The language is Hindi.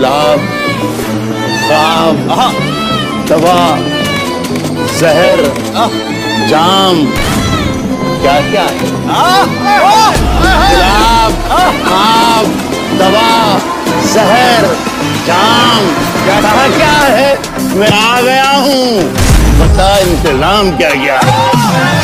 गुलाब ख्वाब दवा जहर जाम क्या क्या है गुलाब ख्वाब दवा जहर जाम क्या कहा क्या है? मैं आ गया हूँ। बता इंतज़ाम क्या क्या है?